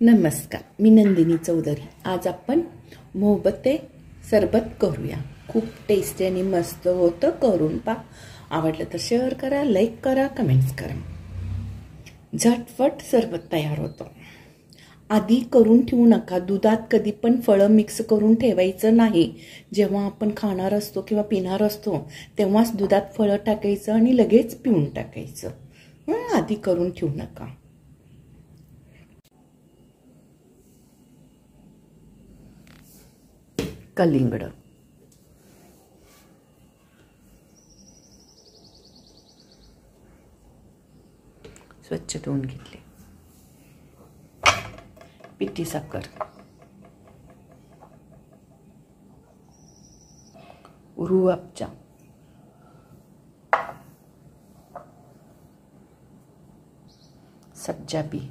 नमस्कार मी नंदिनी चौधरी. आज आपण मोहब्बते सरबत करूया. खूप टेस्टी आणि मस्त होतं करून पा आवडलं तर शेअर करा लाईक करा कमेंट्स करा. झटपट सरबत तयार होतं. आधी करून ठेवू नका. दुधात कधी पण फळं मिक्स करून ठेवायचं नाही. जेव्हा आपण खाणार असतो किंवा पिणार असतो तेव्हाच दुधात फळं टाकायचं आणि लगेच पिऊन टाकायचं. आधी करून ठेवू नका. कलिंगड स्वच्छ धुवून घेतले. पिठी साखर. रुआबचा सज्जाबी.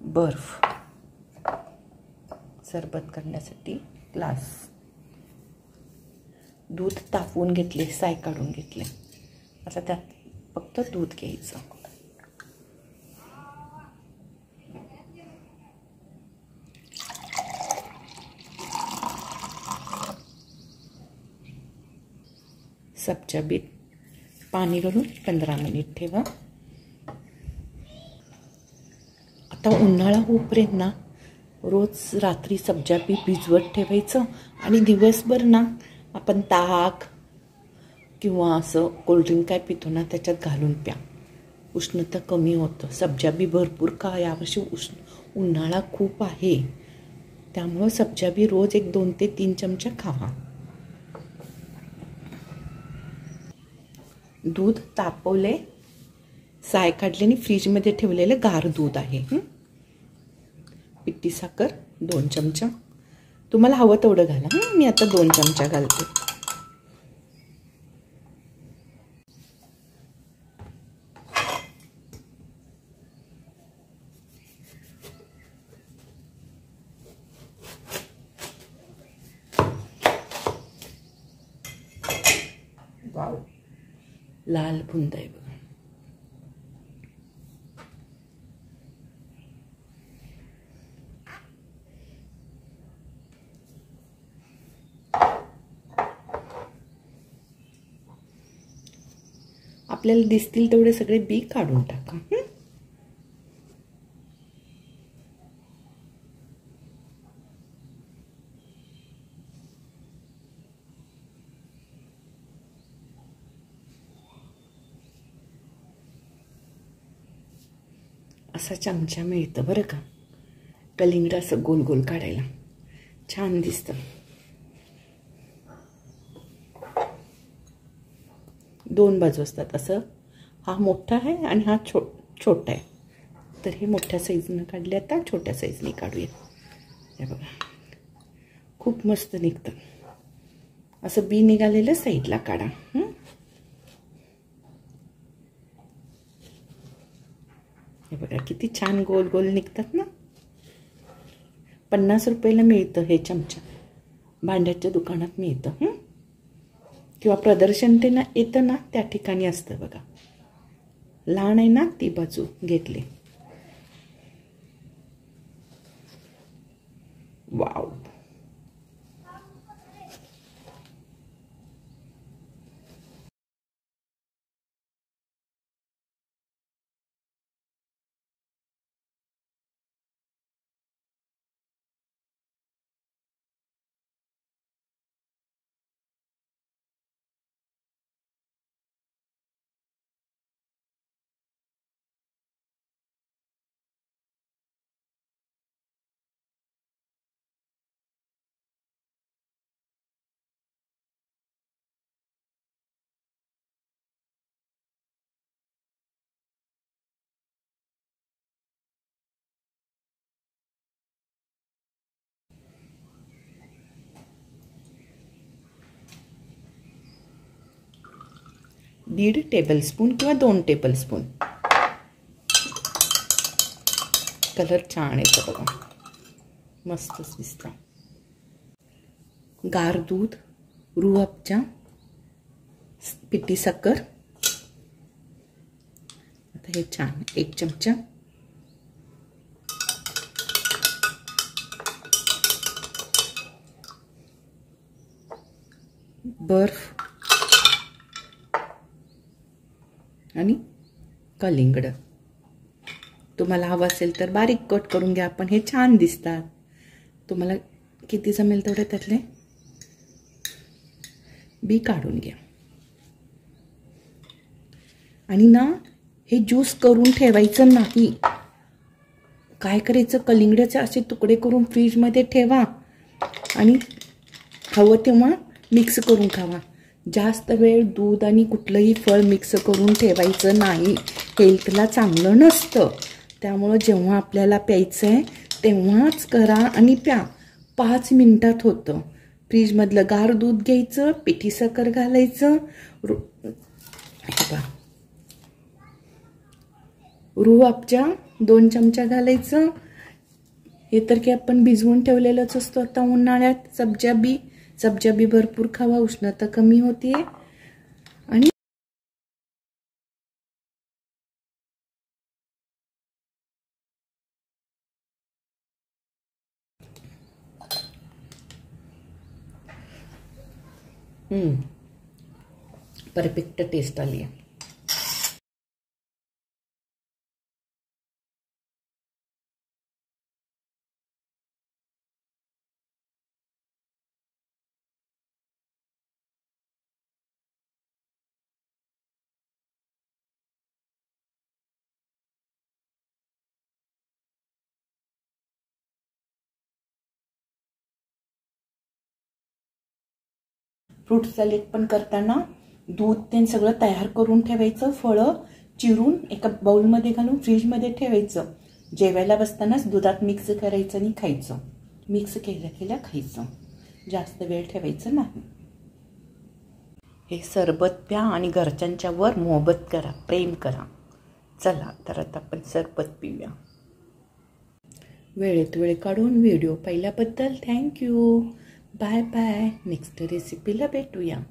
बर्फ. सरबत करण्यासाठी ग्लास. दूध तापवून घेतले साय काढून घेतले. आता त्यात फक्त दूध घ्यायचं. सबच्या बीट. पाणी घालून पंधरा मिनिट ठेवा. आता उन्हाळा होईपर्यंत ना रोज रात्री सब्जा बी भिजवत ठेवायचं. आणि दिवसभर ना आपण ताक किंवा असं कोल्ड्रिंक काय पितो ना त्याच्यात घालून प्या. उष्णता कमी होतं. सब्जा बी भरपूर का यावर्षी उष्ण उन्हाळा खूप आहे. त्यामुळं सब्जा बी रोज एक दोन ते तीन चमचा खावा. दूध तापवले साय काढले आणि फ्रीजमध्ये ठेवलेलं गार दूध आहे. पिट्टी साखर दोन चमचा. तुम्हाला हवं तेवढं घाला. हं मी आता दोन चमचा घालते. वाव. लाल बुंद आहे बघा आपल्याला दिसतील तेवढे सगळे बी काढून टाका. असा चमचा मिळतं बरं का. कलिंगड असं गोल गोल काढायला. छान दिसतं. दोन बाजू असतात. असं. हा मोठा आहे आणि हा छो छोटा आहे. तर हे मोठ्या साईजनं काढले आता छोट्या साईजने काढूया हे बघा. खूप मस्त निघतं. असं बी निघालेलं साईडला काढा. हे? बघा किती छान गोल गोल निघतात ना? पन्नास रुपयाला मिळतं हे चमचा. भांड्याच्या दुकानात मिळतं. किंवा प्रदर्शन ते ना येतं ना त्या ठिकाणी असतं बघा. लहान आहे ना ती बाजू घेतली. वाव. दीड टेबलस्पून कि दोन टेबलस्पून कलर छान येतो बघा. गार दूध रुअपचा पिटी साकर छान, एक चमचा. बर्फ़. आणि कलिंगड. तुम्हाला हवं असेल तर बारीक कट करून घ्या पण हे छान दिसतात. तुम्हाला किती जमेल तेवढे त्यातले? बी काढून घ्या. आणि ना हे ज्यूस करून ठेवायचं नाही. काय करायचं? कलिंगड्याचे असे तुकडे करून फ्रीजमध्ये ठेवा आणि हवं तेव्हा मिक्स करून खावा. जास्त वेळ दूध आणि कुठलंही फळ मिक्स करून ठेवायचं नाही. हेल्थला चांगलं नसतं. त्यामुळं जेव्हा आपल्याला प्यायचं आहे तेव्हाच करा आणि प्या. पाच मिनटात होतं. फ्रीजमधलं गार दूध घ्यायचं पिठी साखर घालायचं रु रू आपच्या दोन चमचा घालायचं. हे तर की आपण भिजवून ठेवलेलंच असतो आता उन्हाळ्यात. सब्जा बी चबचबी भरपूर खावा उष्णता कमी होते आणि परफेक्ट टेस्ट आली आहे. फ्रूट सॅलेड पण करताना दूध ते सगळं तयार करून ठेवायचं फळं चिरून एका बाउलमध्ये घालून फ्रीजमध्ये ठेवायचं. जेवायला बसतानाच दुधात मिक्स करायचं आणि खायचं. मिक्स केल्या केल्या खायचं. जास्त वेळ ठेवायचं नाही. हे सरबत प्या आणि घरच्यांच्या वर मोहबत करा प्रेम करा. चला तर आता आपण सरबत पिऊया. वेळेत वेळ काढून व्हिडिओ पाहिल्याबद्दल थँक्यू. Bye bye. नेक्स्ट रेसिपीला भेटूया.